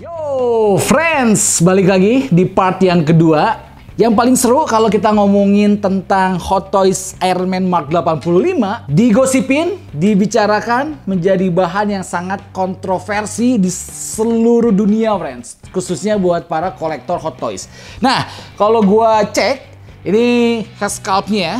Yo, friends, balik lagi di part yang kedua. Yang paling seru kalau kita ngomongin tentang Hot Toys Iron Man Mark 85, digosipin, dibicarakan menjadi bahan yang sangat kontroversi di seluruh dunia, friends. Khususnya buat para kolektor Hot Toys. Nah, kalau gua cek, ini khas sculptnya ya.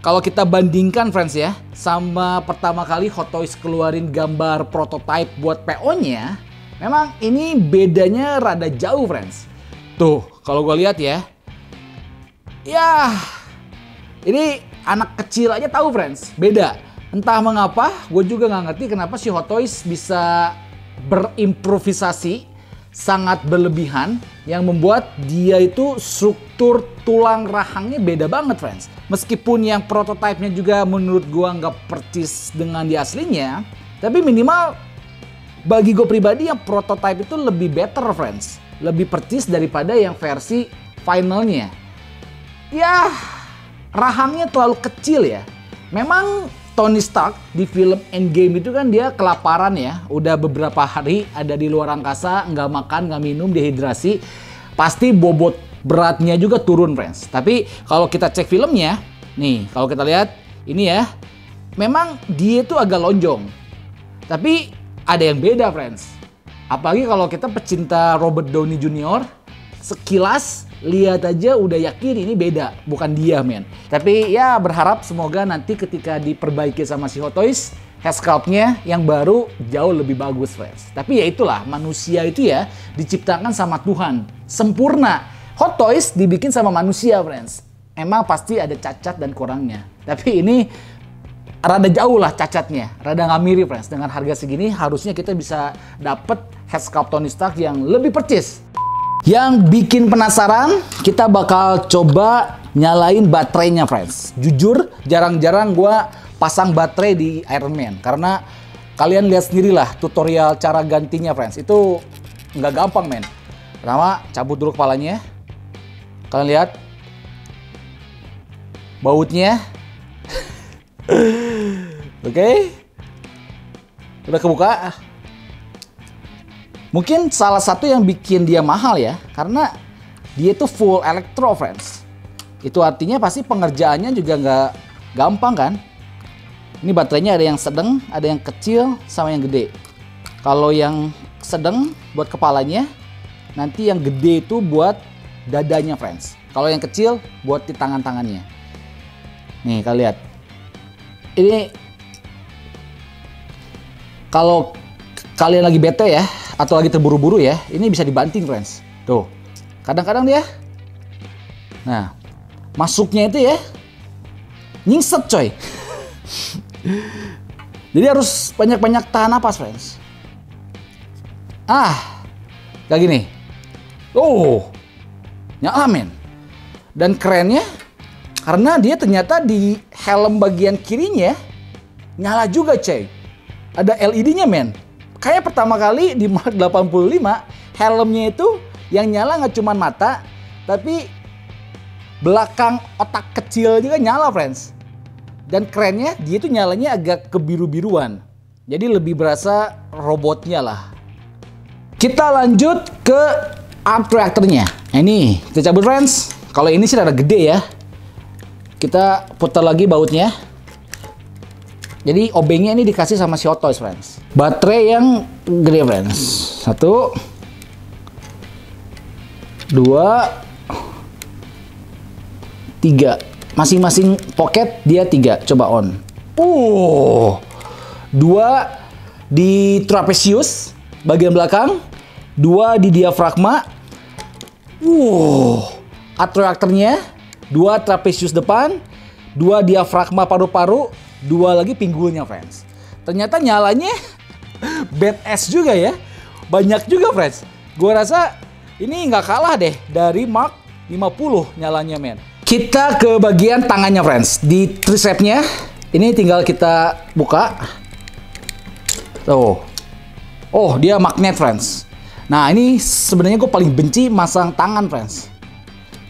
Kalau kita bandingkan friends ya, sama pertama kali Hot Toys keluarin gambar prototype buat PO-nya, memang ini bedanya rada jauh friends. Tuh, kalau gue lihat ya, ya ini anak kecil aja tahu friends, beda. Entah mengapa, gue juga nggak ngerti kenapa si Hot Toys bisa berimprovisasi sangat berlebihan yang membuat dia itu struktur tulang rahangnya beda banget friends. Meskipun yang prototipenya juga menurut gua nggak persis dengan di aslinya, tapi minimal bagi gue pribadi yang prototype itu lebih better friends. Lebih percis daripada yang versi finalnya. Ya, rahangnya terlalu kecil ya. Memang Tony Stark di film Endgame itu kan dia kelaparan ya. Udah beberapa hari ada di luar angkasa, nggak makan, nggak minum, dehidrasi. Pasti bobot beratnya juga turun, friends. Tapi kalau kita cek filmnya, nih kalau kita lihat ini ya, memang dia itu agak lonjong. Tapi ada yang beda, friends. Apalagi kalau kita pecinta Robert Downey Jr., sekilas lihat aja udah yakin ini beda, bukan dia men. Tapi ya berharap semoga nanti ketika diperbaiki sama si Hot Toys, head sculptnya yang baru jauh lebih bagus friends. Tapi ya itulah manusia itu ya diciptakan sama Tuhan, sempurna. Hot Toys dibikin sama manusia friends. Emang pasti ada cacat dan kurangnya. Tapi ini rada jauh lah cacatnya, rada nggak mirip friends. Dengan harga segini harusnya kita bisa dapet head sculpt Tony Stark yang lebih percis. Yang bikin penasaran, kita bakal coba nyalain baterainya friends. Jujur, jarang-jarang gue pasang baterai di Iron Man. Karena kalian lihat sendirilah tutorial cara gantinya friends. Itu nggak gampang men. Pertama, cabut dulu kepalanya. Kalian lihat. Bautnya. Oke. Okay. Udah kebuka. Mungkin salah satu yang bikin dia mahal ya, karena dia itu full elektro friends. Itu artinya pasti pengerjaannya juga nggak gampang kan. Ini baterainya ada yang sedang, ada yang kecil, sama yang gede. Kalau yang sedang buat kepalanya, nanti yang gede itu buat dadanya friends. Kalau yang kecil buat di tangan-tangannya. Nih kalian lihat. Ini kalau kalian lagi bete ya, atau lagi terburu-buru ya, ini bisa dibanting friends. Tuh, kadang-kadang dia, nah masuknya itu ya nyingset coy. Jadi harus banyak-banyak tahan napas friends. Ah, kayak gini. Oh, nyala men. Dan kerennya karena dia ternyata di helm bagian kirinya nyala juga coy. Ada LED-nya men. Kayak pertama kali di Mark 85 helmnya itu yang nyala nggak cuma mata tapi belakang otak kecil juga nyala friends. Dan kerennya dia itu nyalanya agak kebiru-biruan. Jadi lebih berasa robotnya lah. Kita lanjut ke art reactornya nah, ini kita cabut friends. Kalau ini sih ada gede ya. Kita putar lagi bautnya jadi obengnya ini dikasih sama si Hot Toys, friends. Baterai yang gede, friends. Satu, dua, tiga. Masing-masing pocket dia tiga. Coba on. Uh, dua di trapezius bagian belakang, dua di diafragma. Uh, atreaktornya, dua trapezius depan, dua diafragma paru-paru, dua lagi pinggulnya friends. Ternyata nyalanya badass juga ya. Banyak juga friends. Gue rasa ini nggak kalah deh dari Mark 50 nyalanya men. Kita ke bagian tangannya friends. Di tricepnya ini tinggal kita buka. Tuh. Oh dia magnet friends. Nah ini sebenarnya gue paling benci masang tangan friends.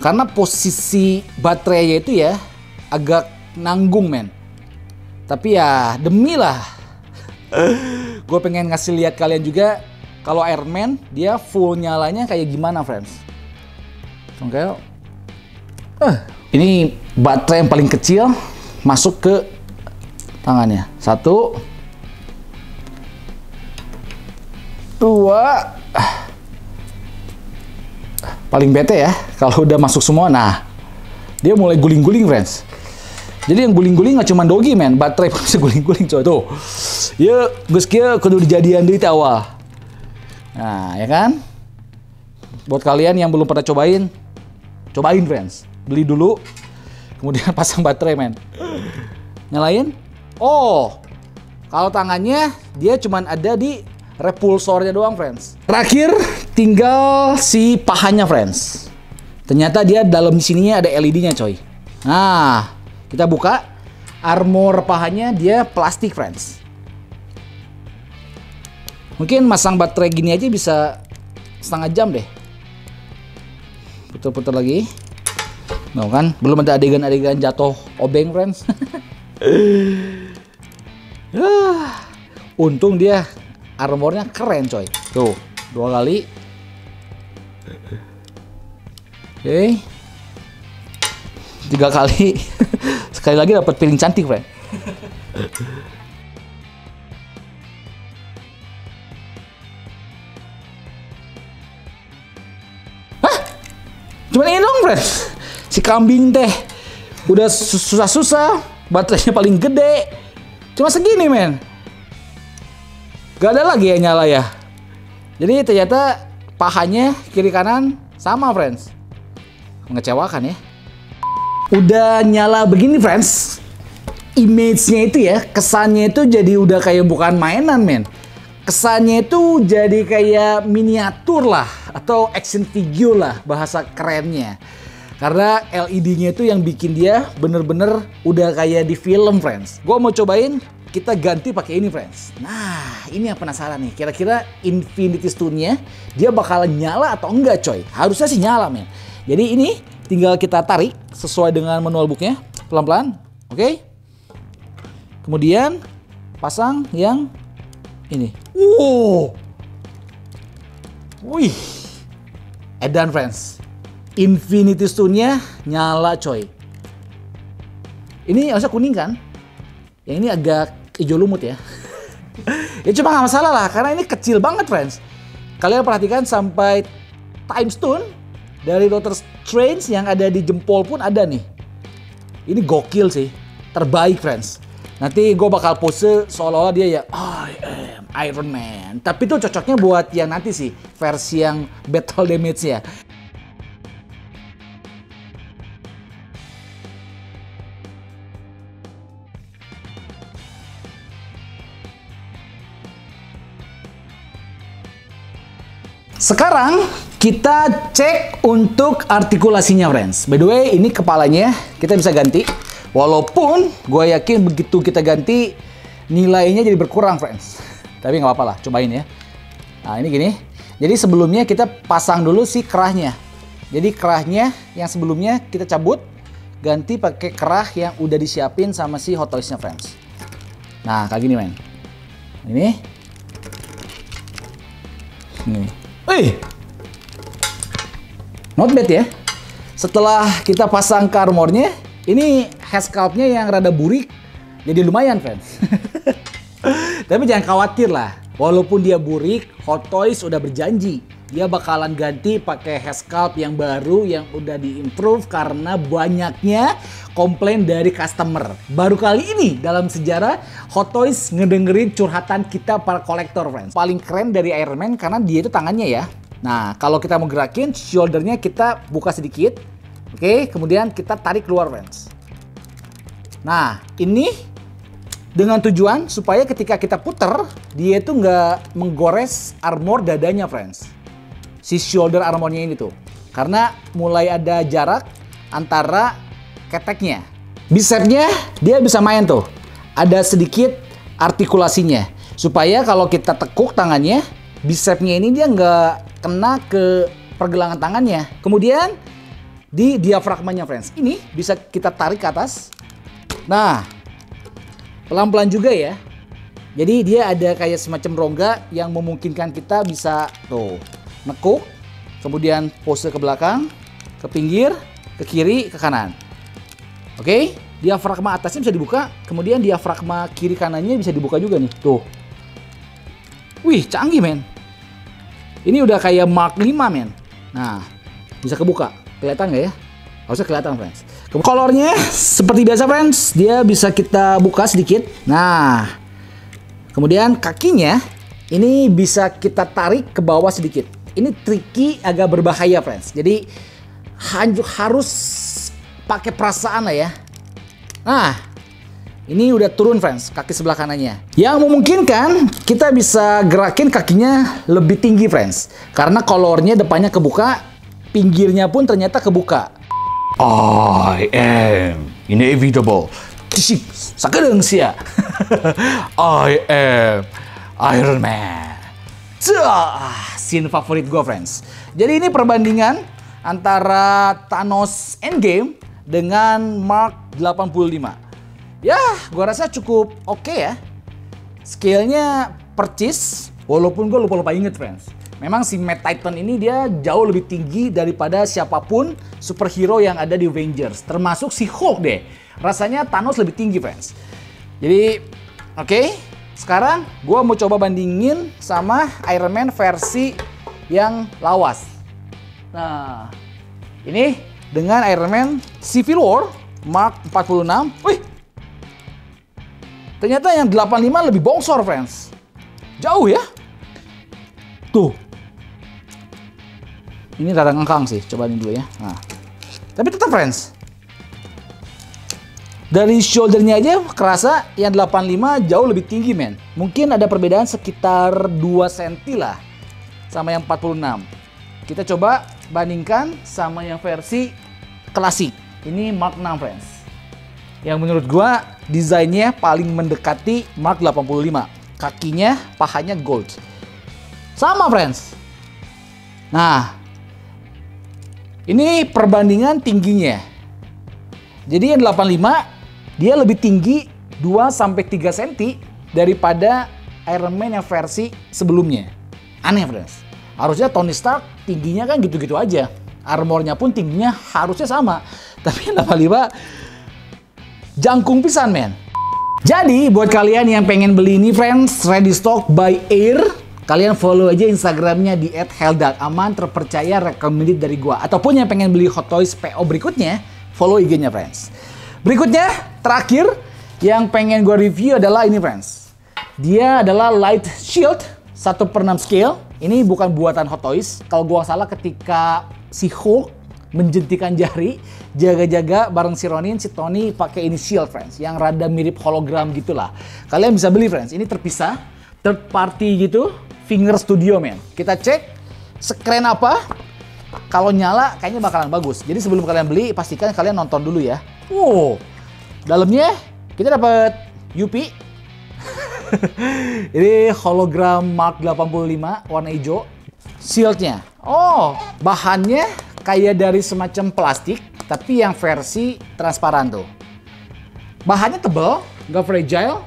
Karena posisi baterainya itu ya agak nanggung men tapi ya demi lah. gue pengen ngasih lihat kalian juga kalau Airman dia full nyalanya kayak gimana, friends? Oke. Uh, ini baterai yang paling kecil masuk ke tangannya. Satu, dua, paling bete ya kalau udah masuk semua. Nah, dia mulai guling-guling, friends. Jadi yang guling-guling nggak cuma dogi, men. Baterai bisa guling-guling, coy. Tuh. Ya, gus kia kudu dijadian di awal. Nah, ya kan? Buat kalian yang belum pernah cobain, cobain, friends. Beli dulu, kemudian pasang baterai, men. Nyalain. Oh, kalau tangannya dia cuma ada di repulsornya doang, friends. Terakhir, tinggal si pahanya, friends. Ternyata dia dalam sininya ada LED-nya, coy. Nah, kita buka. Armor pahanya dia plastik, friends. Mungkin masang baterai gini aja bisa setengah jam deh. Putar-putar lagi. Nah kan, belum ada adegan-adegan jatuh obeng, friends. Untung dia armornya keren, coy. Tuh, dua kali. Oke. Okay. Tiga kali. Sekali lagi dapat piring cantik, friend. Cuma ini dong, friend. Si kambing teh udah susah-susah, baterainya paling gede. Cuma segini, men. Gak ada lagi yang nyala ya. Jadi ternyata pahanya kiri kanan sama, friends. Mengecewakan ya. Udah nyala begini, friends. Image-nya itu ya, kesannya itu jadi udah kayak bukan mainan, men kesannya itu jadi kayak miniatur lah atau action figure lah bahasa kerennya. Karena LED-nya itu yang bikin dia bener-bener udah kayak di film, friends. Gue mau cobain kita ganti pakai ini, friends. Nah, ini yang penasaran nih. Kira-kira Infinity Stone-nya dia bakal nyala atau enggak, coy? Harusnya sih nyala, men. Jadi ini tinggal kita tarik sesuai dengan manual booknya, pelan-pelan. Oke? Okay? Kemudian pasang yang ini. Wow. Wih. Edan friends. Infinity Stone-nya nyala coy. Ini harusnya kuning kan? Yang ini agak hijau lumut ya. ya cuma nggak masalah lah karena ini kecil banget friends. Kalian perhatikan sampai time stone dari Doctor Strange yang ada di jempol pun ada nih. Ini gokil sih. Terbaik friends. Nanti gue bakal pose seolah-olah dia ya I am Iron Man. Tapi itu cocoknya buat yang nanti sih versi yang battle damage ya. Sekarang kita cek untuk artikulasinya friends. By the way ini kepalanya kita bisa ganti. Walaupun gue yakin begitu kita ganti nilainya jadi berkurang friends. Tapi nggak apa-apa lah, cobain ya. Nah ini gini. Jadi sebelumnya kita pasang dulu si kerahnya. Jadi kerahnya yang sebelumnya kita cabut, ganti pakai kerah yang udah disiapin sama si Hot Toys-nya friends. Nah kayak gini men. Ini. Ini. Wih. Not bad ya. Setelah kita pasang armornya, ini head sculptnya yang rada burik, jadi lumayan fans. Tapi jangan khawatir lah, walaupun dia burik, Hot Toys udah berjanji dia bakalan ganti pakai head sculpt yang baru yang udah diimprove karena banyaknya komplain dari customer. Baru kali ini dalam sejarah Hot Toys ngedengerin curhatan kita para kolektor friends. Paling keren dari Iron Man karena dia itu tangannya ya. Nah, kalau kita mau gerakin shouldernya kita buka sedikit. Oke, kemudian kita tarik keluar friends. Nah, ini dengan tujuan supaya ketika kita puter, dia itu nggak menggores armor dadanya, friends. Si shoulder armornya ini tuh. Karena mulai ada jarak antara keteknya. Bicepnya dia bisa main tuh. Ada sedikit artikulasinya. Supaya kalau kita tekuk tangannya, bicepnya ini dia nggak kena ke pergelangan tangannya. Kemudian di diafragmanya, friends. Ini bisa kita tarik ke atas Nah, pelan-pelan juga ya. Jadi dia ada kayak semacam rongga yang memungkinkan kita bisa tuh nekuk, kemudian pose ke belakang, ke pinggir, ke kiri, ke kanan. Oke, diafragma atasnya bisa dibuka, kemudian diafragma kiri kanannya bisa dibuka juga nih. Tuh. Wih, canggih men. Ini udah kayak Mark 5 men. Nah, bisa kebuka. Kelihatan nggak ya? Harusnya kelihatan friends. Kolornya seperti biasa friends, dia bisa kita buka sedikit. Nah, kemudian kakinya ini bisa kita tarik ke bawah sedikit. Ini tricky agak berbahaya friends. Jadi harus pakai perasaan lah ya. Nah, ini udah turun friends, kaki sebelah kanannya. Yang memungkinkan kita bisa gerakin kakinya lebih tinggi friends. Karena kolornya depannya kebuka, pinggirnya pun ternyata kebuka. I am inevitable. Tisik, sakadeng sia. I am Iron Man. Cah, scene favorit gue friends. Jadi ini perbandingan antara Thanos Endgame dengan Mark 85. Ya, gue rasa cukup oke okay ya. Scale-nya percis, walaupun gue lupa-lupa inget friends. Memang si Matt Titan ini dia jauh lebih tinggi daripada siapa pun superhero yang ada di Avengers. Termasuk si Hulk deh. Rasanya Thanos lebih tinggi, friends. Jadi, oke. Okay, sekarang gue mau coba bandingin sama Iron Man versi yang lawas. Nah, ini dengan Iron Man Civil War Mark 46. Wih, ternyata yang 85 lebih bongsor, friends. Jauh ya. Tuh, ini rada ngangkang sih, coba ini dulu ya. Nah. Tapi tetap friends. Dari shouldernya aja kerasa yang 85 jauh lebih tinggi men. Mungkin ada perbedaan sekitar 2 cm lah sama yang 46. Kita coba bandingkan sama yang versi klasik. Ini Mark 6 friends. Yang menurut gua desainnya paling mendekati Mark 85. Kakinya, pahanya gold. Sama friends. Nah, ini perbandingan tingginya. Jadi yang 85 dia lebih tinggi 2 sampai 3 cm daripada Iron Man yang versi sebelumnya. Aneh, friends. Harusnya Tony Stark tingginya kan gitu-gitu aja. Armornya pun tingginya harusnya sama. Tapi yang 85 jangkung pisan, men. Jadi buat kalian yang pengen beli ini friends, ready stock by Air Kalian follow aja Instagramnya di @heldak aman terpercaya recommended dari gua. Ataupun yang pengen beli Hot Toys PO berikutnya, follow IG-nya friends. Berikutnya, terakhir yang pengen gua review adalah ini friends. Dia adalah Light Shield 1 per 6 scale. Ini bukan buatan Hot Toys. Kalau gua salah ketika si Hulk menjentikan jari, jaga-jaga bareng si Ronin, si Tony pakai ini shield friends, yang rada mirip hologram gitulah. Kalian bisa beli friends, ini terpisah, third party gitu, Finger Studio men. Kita cek sekeren apa. Kalau nyala kayaknya bakalan bagus. Jadi sebelum kalian beli pastikan kalian nonton dulu ya. Wow. Dalamnya kita dapat UP. Ini hologram Mark 85 warna hijau. Shieldnya. Oh, bahannya kayak dari semacam plastik tapi yang versi transparan tuh. Bahannya tebal, nggak fragile,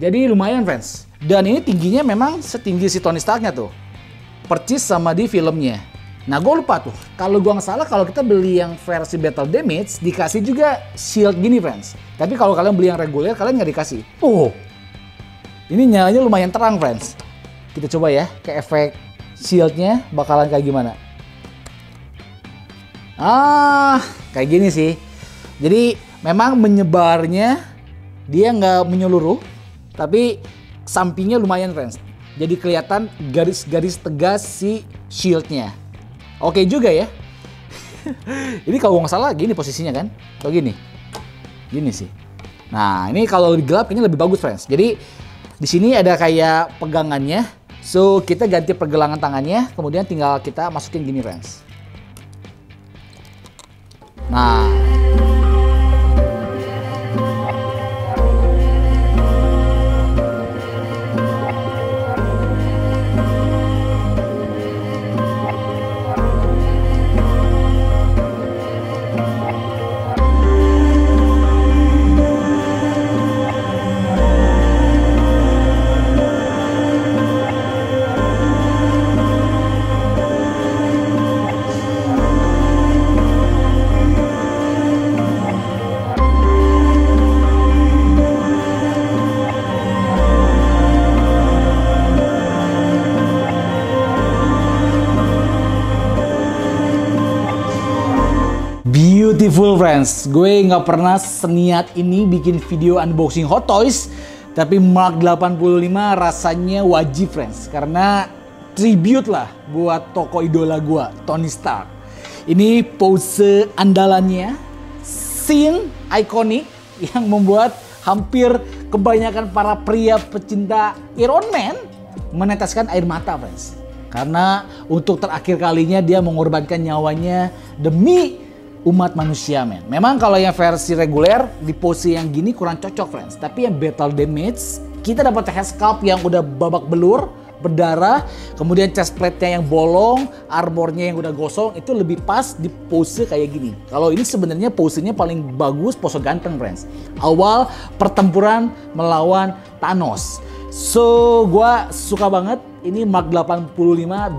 jadi lumayan friends. Dan ini tingginya memang setinggi si Tony Starknya tuh. Percis sama di filmnya. Nah gue lupa tuh, kalau gue nggak salah kalau kita beli yang versi Battle Damage dikasih juga shield gini friends. Tapi kalau kalian beli yang reguler kalian nggak dikasih. Oh, ini nyalanya lumayan terang friends. Kita coba ya ke efek shieldnya bakalan kayak gimana. Ah, kayak gini sih. Jadi memang menyebarnya dia nggak menyeluruh, tapi sampingnya lumayan friends. Jadi kelihatan garis-garis tegas si shieldnya. Oke juga ya. ini kalau nggak salah gini posisinya kan? Atau gini? Gini sih. Nah ini kalau gelap ini lebih bagus friends. Jadi di sini ada kayak pegangannya. So kita ganti pergelangan tangannya, kemudian tinggal kita masukin gini friends. Nah beautiful friends. Gue nggak pernah seniat ini bikin video unboxing Hot Toys, tapi Mark 85 rasanya wajib friends karena tribute lah buat toko idola gue, Tony Stark. Ini pose andalannya, scene ikonik yang membuat hampir kebanyakan para pria pecinta Iron Man meneteskan air mata friends. Karena untuk terakhir kalinya dia mengorbankan nyawanya demi umat manusia men. Memang kalau yang versi reguler di pose yang gini kurang cocok friends. Tapi yang battle damage kita dapat sculpt yang udah babak belur berdarah, kemudian chest plate-nya yang bolong, armornya yang udah gosong, itu lebih pas di pose kayak gini. Kalau ini sebenarnya posenya paling bagus, pose ganteng friends. Awal pertempuran melawan Thanos. So, gue suka banget. Ini Mark 85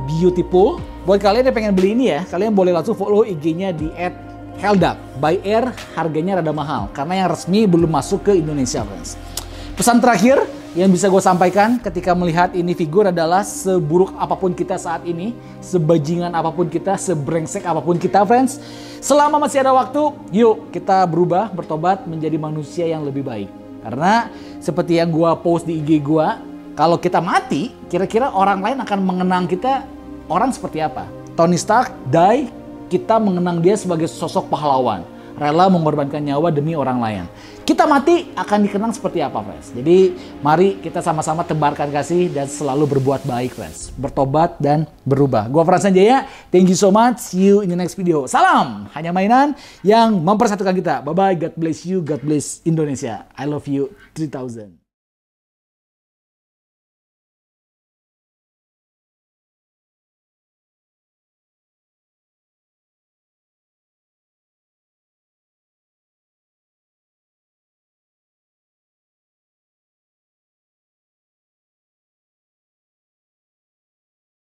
Beautiful. Buat kalian yang pengen beli ini ya, kalian boleh langsung follow IG-nya di Heldak by Air harganya rada mahal karena yang resmi belum masuk ke Indonesia, friends. Pesan terakhir yang bisa gue sampaikan ketika melihat ini figur adalah seburuk apa pun kita saat ini, sebajingan apa pun kita, sebrengsek apa pun kita, friends. Selama masih ada waktu, yuk kita berubah, bertobat menjadi manusia yang lebih baik. Karena seperti yang gue post di IG gue, kalau kita mati, kira-kira orang lain akan mengenang kita orang seperti apa? Tony Stark die kita mengenang dia sebagai sosok pahlawan, rela mengorbankan nyawa demi orang lain. Kita mati akan dikenang seperti apa, friends? Jadi, mari kita sama-sama tebarkan kasih dan selalu berbuat baik, friends. Bertobat dan berubah. Gua Frans Jaya, thank you so much. See you in the next video. Salam, hanya mainan yang mempersatukan kita. Bye-bye, God bless you, God bless Indonesia. I love you 3000.